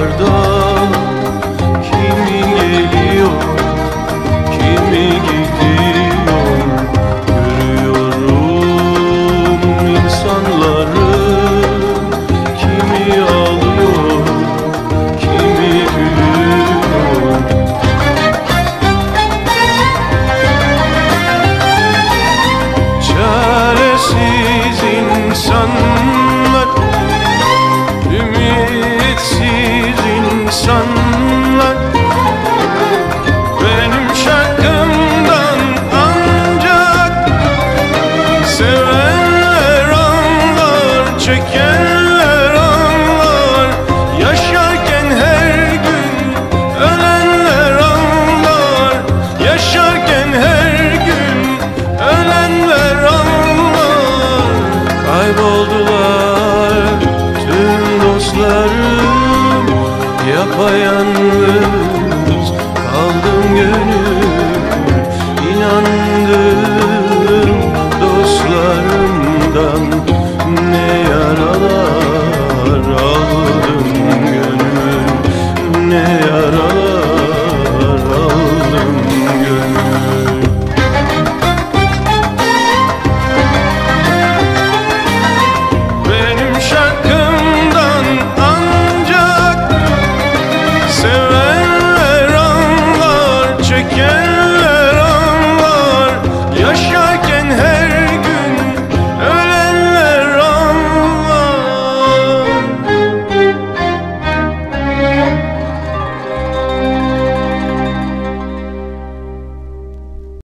yollardan Kimi geliyor, kimi gidiyor. Görüyorum insanları. şeker anlar. Yaşarken her gün ölenler anlar. Yaşarken her gün ölenler anlar. Kayboldular tüm dostlarım. Yapayalnız kaldım gün weekend.